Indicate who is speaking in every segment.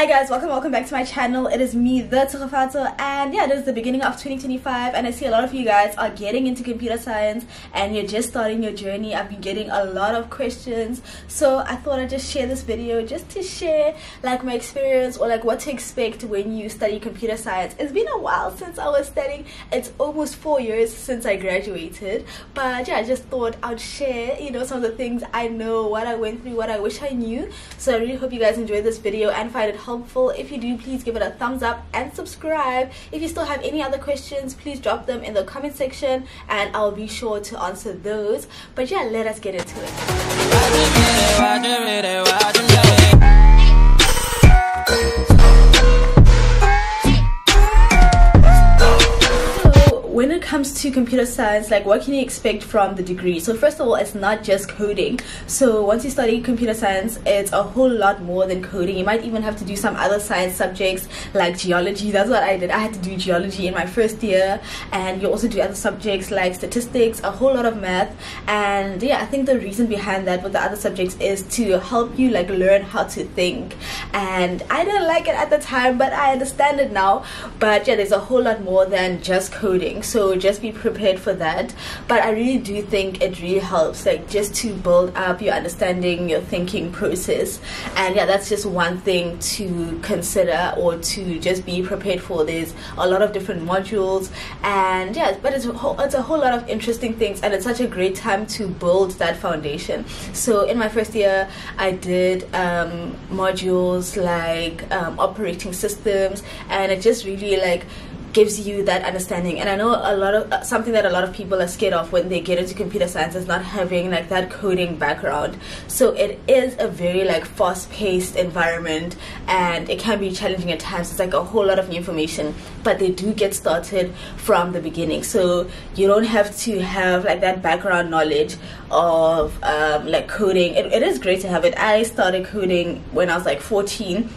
Speaker 1: Hi guys, welcome, welcome back to my channel. It is me, the Tshegofatso, and yeah, it is the beginning of 2025 and I see a lot of you guys are getting into computer science and you're just starting your journey. I've been getting a lot of questions, so I thought I'd just share this video just to share like my experience or like what to expect when you study computer science. It's been a while since I was studying. It's almost four years since I graduated, but yeah, I just thought I'd share, you know, some of the things I know, what I went through, what I wish I knew. So I really hope you guys enjoyed this video and find it helpful. If you do, please give it a thumbs up and subscribe. If you still have any other questions, please drop them in the comment section and I'll be sure to answer those. But yeah, let us get into it. Comes to computer science, like what can you expect from the degree? So first of all, it's not just coding. So once you study computer science, it's a whole lot more than coding. You might even have to do some other science subjects like geology. That's what I did. I had to do geology in my first year, and you also do other subjects like statistics, a whole lot of math. And yeah, I think the reason behind that with the other subjects is to help you like learn how to think. And I didn't like it at the time, but I understand it now. But yeah, there's a whole lot more than just coding. So just be prepared for that. But i really do think it really helps like just to build up your understanding your thinking process. And yeah that's just one thing to consider or to just be prepared for. There's a lot of different modules. And yeah but it's a whole, it's a whole lot of interesting things. And it's such a great time to build that foundation. So in my first year i did um, modules like um, operating systems. And it just really like gives you that understanding. And i know a lot of uh, something that a lot of people are scared of when they get into computer science is not having like that coding background. So it is a very like fast-paced environment and it can be challenging at times. It's like a whole lot of new information but they do get started from the beginning. So you don't have to have like that background knowledge of um, like coding. It, it is great to have it. I started coding when i was like 14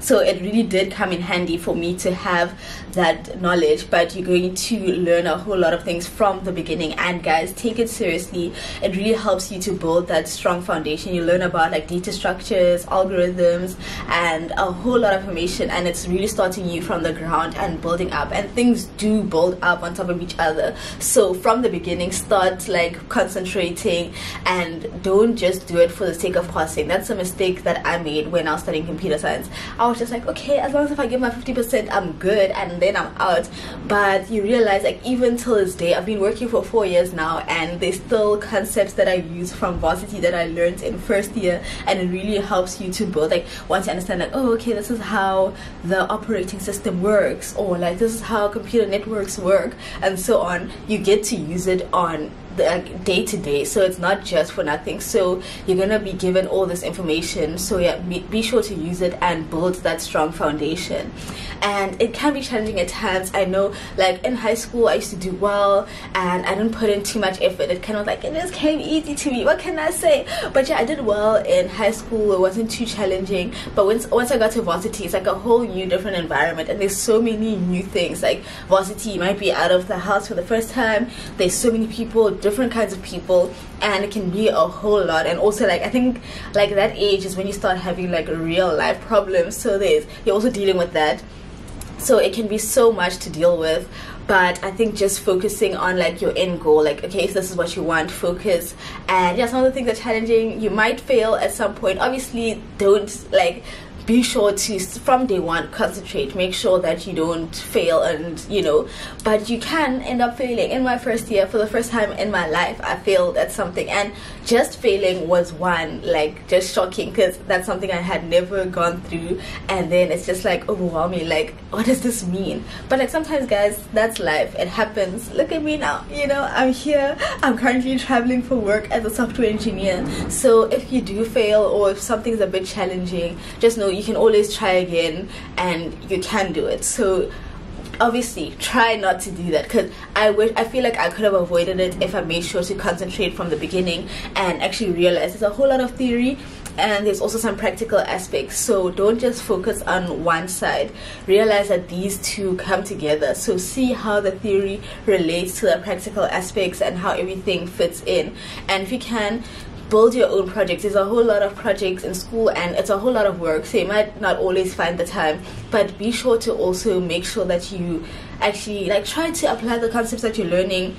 Speaker 1: so it really did come in handy for me to have that knowledge but you're going to learn a whole lot of things from the beginning. And guys take it seriously. It really helps you to build that strong foundation. You learn about like data structures algorithms and a whole lot of information and it's really starting you from the ground and building up. And things do build up on top of each other. So from the beginning start like concentrating and don't just do it for the sake of passing that's a mistake that i made when i was studying computer science. I I was just like, okay, as long as if I give my 50%, I'm good and then I'm out. But you realize, like, even till this day, I've been working for four years now and there's still concepts that I use from varsity that I learned in first year and it really helps you to build. Like, once you understand, like, oh, okay, this is how the operating system works or like this is how computer networks work and so on, you get to use it on like uh, day to day so it's not just for nothing. So you're gonna be given all this information so yeah be, be sure to use it and build that strong foundation. And it can be challenging at times. I know like in high school i used to do well and i didn't put in too much effort. It kind of like it just came easy to me. What can i say? But yeah i did well in high school. It wasn't too challenging. But once once i got to varsity it's like a whole new different environment and there's so many new things. Like varsity you might be out of the house for the first time. There's so many people different kinds of people and it can be a whole lot. And also like i think like that age is when you start having like real life problems. So there's you're also dealing with that. So it can be so much to deal with. But i think just focusing on like your end goal like okay if this is what you want focus. And yeah some of the things are challenging you might fail at some point. Obviously don't like be sure to from day one concentrate. Make sure that you don't fail and you know but you can end up failing. In my first year for the first time in my life i failed at something. And just failing was one like just shocking because that's something i had never gone through. And then it's just like overwhelming like what does this mean? But like sometimes guys that's life. It happens. Look at me now. You know i'm here. I'm currently traveling for work as a software engineer. So if you do fail or if something's a bit challenging just know you can always try again and you can do it. So obviously try not to do that because I wish I feel like I could have avoided it if I made sure to concentrate from the beginning and actually realize there's a whole lot of theory and there's also some practical aspects. So don't just focus on one side. Realize that these two come together. So see how the theory relates to the practical aspects and how everything fits in. And if you can build your own projects. There's a whole lot of projects in school and it's a whole lot of work, so you might not always find the time. But be sure to also make sure that you actually like try to apply the concepts that you're learning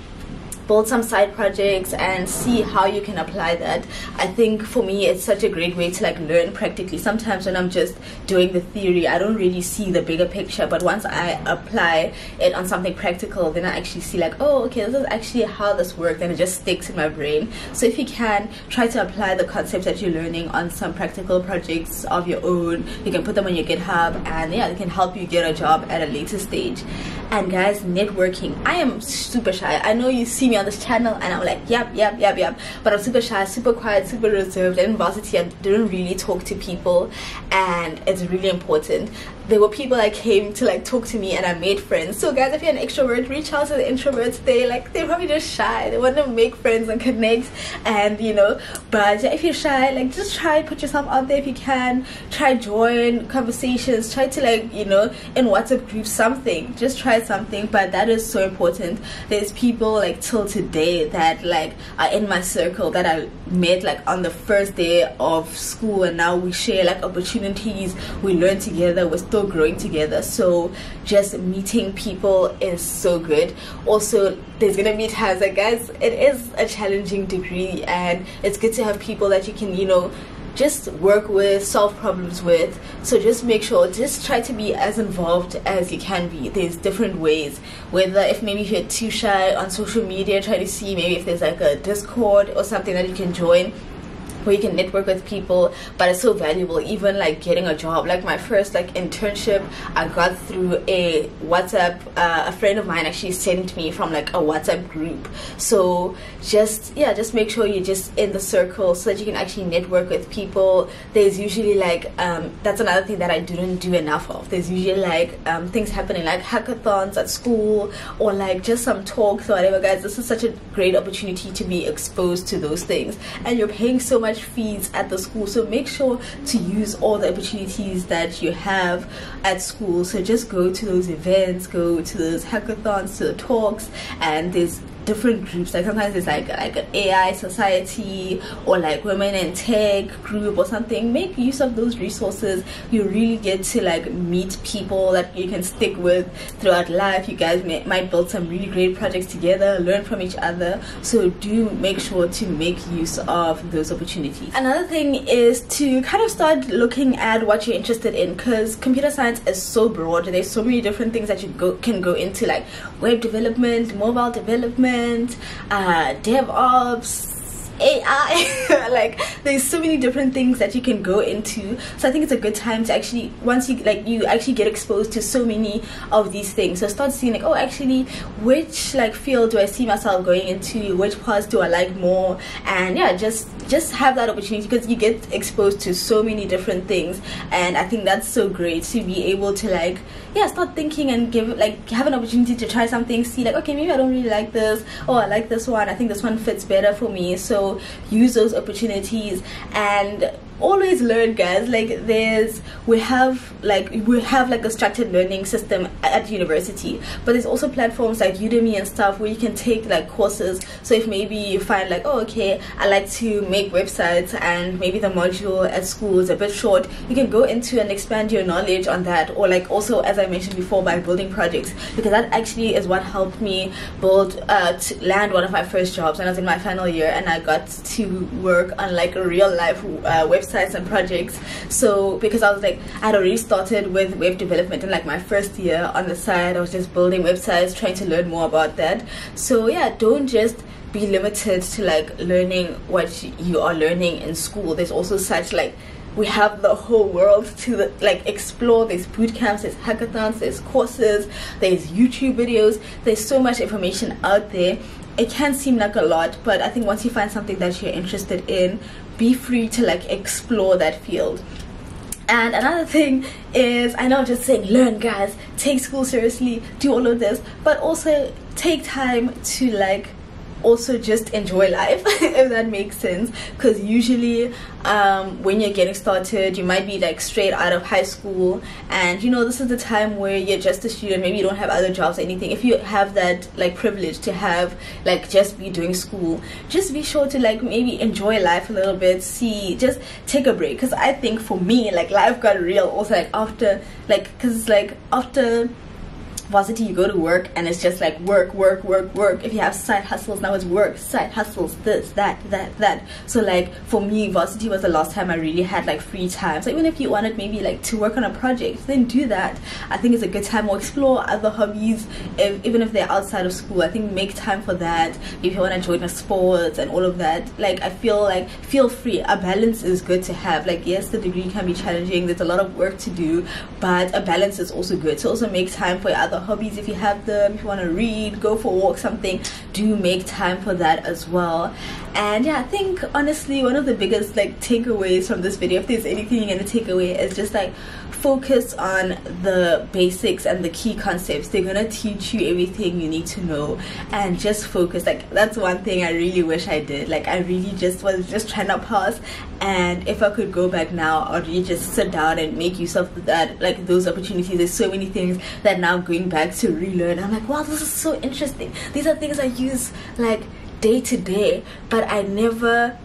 Speaker 1: build some side projects and see how you can apply that. I think for me, it's such a great way to like learn practically. Sometimes when I'm just doing the theory, I don't really see the bigger picture. But once I apply it on something practical, then I actually see like, oh, okay, this is actually how this works, and it just sticks in my brain. So if you can try to apply the concepts that you're learning on some practical projects of your own, you can put them on your GitHub, and yeah, it can help you get a job at a later stage. And guys, networking. I am super shy. I know you see me on this channel and I'm like, yep, yep, yep, yep. But I'm super shy, super quiet, super reserved. In varsity, I didn't really talk to people, and it's really important there were people that came to like talk to me and I made friends. So guys, if you're an extrovert, reach out to the introverts. They like they're probably just shy. They want to make friends and connect and you know. But if you're shy, like just try put yourself out there if you can. Try join conversations. Try to like you know in WhatsApp groups something. Just try something. But that is so important. There's people like till today that like are in my circle that I met like on the first day of school and now we share like opportunities. We learn together. We're still still growing together. So just meeting people is so good. Also, there's gonna be times like guys, it is a challenging degree, and it's good to have people that you can, you know, just work with, solve problems with. So just make sure, just try to be as involved as you can be. There's different ways. Whether if maybe if you're too shy on social media, try to see maybe if there's like a Discord or something that you can join where you can network with people but it's so valuable even like getting a job. Like my first like internship i got through a whatsapp uh, a friend of mine actually sent me from like a whatsapp group. So just yeah just make sure you're just in the circle so that you can actually network with people. There's usually like um, that's another thing that i didn't do enough of. There's usually like um, things happening like hackathons at school or like just some talks or whatever guys. This is such a great opportunity to be exposed to those things. And you're paying so much fees at the school. So make sure to use all the opportunities that you have at school. So just go to those events go to those hackathons to the talks and there's different groups. Like sometimes it's like like an ai society or like women in tech group or something. Make use of those resources. You really get to like meet people that you can stick with throughout life. You guys may, might build some really great projects together learn from each other. So do make sure to make use of those opportunities. Another thing is to kind of start looking at what you're interested in because computer science is so broad. There's so many different things that you go, can go into like web development mobile development development, uh, DevOps, AI like there's so many different things that you can go into. So I think it's a good time to actually once you like you actually get exposed to so many of these things. So start seeing like oh actually which like field do I see myself going into? Which parts do I like more? And yeah just just have that opportunity because you get exposed to so many different things. And I think that's so great to be able to like yeah start thinking and give like have an opportunity to try something see like okay maybe I don't really like this. Oh I like this one. I think this one fits better for me. So use those opportunities and always learn guys. Like there's we have like we have like a structured learning system at university but there's also platforms like udemy and stuff where you can take like courses. So if maybe you find like oh okay i like to make websites and maybe the module at school is a bit short you can go into and expand your knowledge on that. Or like also as i mentioned before by building projects because that actually is what helped me build uh, to land one of my first jobs when i was in my final year and i got to work on like a real life uh, website websites and projects. So because I was like, I had already started with web development in like my first year on the side. I was just building websites, trying to learn more about that. So yeah, don't just be limited to like learning what you are learning in school. There's also such like we have the whole world to like explore there's boot camps there's hackathons there's courses there's youtube videos there's so much information out there it can seem like a lot but i think once you find something that you're interested in be free to like explore that field. And another thing is i know I'm just saying learn guys take school seriously do all of this but also take time to like also just enjoy life if that makes sense. Because usually um, when you're getting started you might be like straight out of high school. And you know this is the time where you're just a student. Maybe you don't have other jobs or anything. If you have that like privilege to have like just be doing school just be sure to like maybe enjoy life a little bit see just take a break. Because i think for me like life got real. Also like after like because like after varsity you go to work and it's just like work work work work. If you have side hustles now it's work side hustles this that that that. So like for me varsity was the last time i really had like free time. So even if you wanted maybe like to work on a project then do that. I think it's a good time. Or explore other hobbies if, even if they're outside of school. I think make time for that. If you want to join a sport and all of that like i feel like feel free. A balance is good to have. Like yes the degree can be challenging. There's a lot of work to do but a balance is also good. So also make time for your hobbies. If you have them if you want to read go for a walk something do make time for that as well. And yeah i think honestly one of the biggest like takeaways from this video if there's anything you're gonna take away is just like focus on the basics and the key concepts. They're gonna teach you everything you need to know. And just focus. Like that's one thing i really wish i did. Like i really just was just trying to pass and if i could go back now i'd really just sit down and make use of that. Like those opportunities. There's so many things that now I'm going back to relearn i'm like wow this is so interesting these are things i use like day to day but i never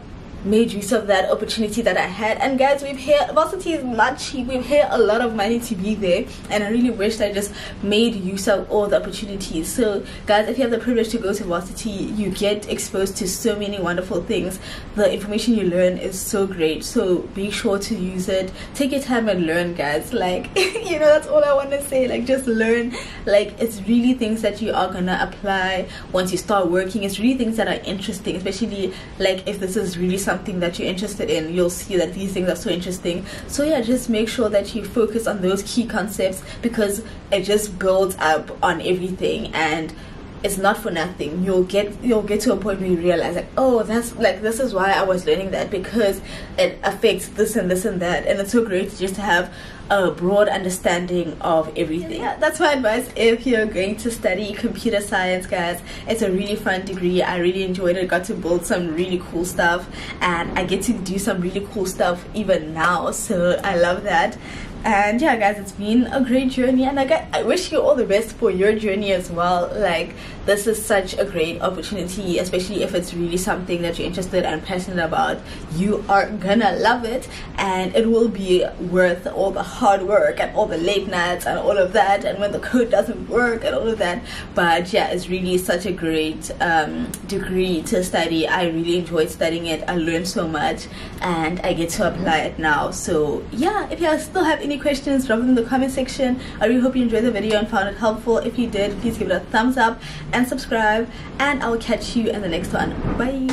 Speaker 1: made use of that opportunity that I had. And guys, we've here varsity is not cheap. We've here a lot of money to be there, and I really wish I just made use of all the opportunities. So, guys, if you have the privilege to go to varsity, you get exposed to so many wonderful things. The information you learn is so great. So be sure to use it. Take your time and learn, guys. Like you know, that's all I want to say. Like just learn. Like it's really things that you are gonna apply once you start working. It's really things that are interesting, especially like if this is really something that you're interested in, you'll see that these things are so interesting. So yeah, just make sure that you focus on those key concepts because it just builds up on everything and it's not for nothing you'll get you'll get to a point where you realize like oh that's like this is why i was learning that because it affects this and this and that and it's so great to just have a broad understanding of everything. Yeah, that's my advice if you're going to study computer science, guys. It's a really fun degree. I really enjoyed it. Got to build some really cool stuff, and I get to do some really cool stuff even now. So I love that and yeah guys it's been a great journey and like I, I, wish you all the best for your journey as well. Like this is such a great opportunity especially if it's really something that you're interested and passionate about. You are gonna love it and it will be worth all the hard work and all the late nights and all of that. And when the code doesn't work and all of that. But yeah it's really such a great um, degree to study. I really enjoyed studying it. I learned so much. And I get to apply it now. So yeah if you still have any questions drop them in the comment section. I really hope you enjoyed the video and found it helpful. If you did please give it a thumbs up and subscribe. And i will catch you in the next one. Bye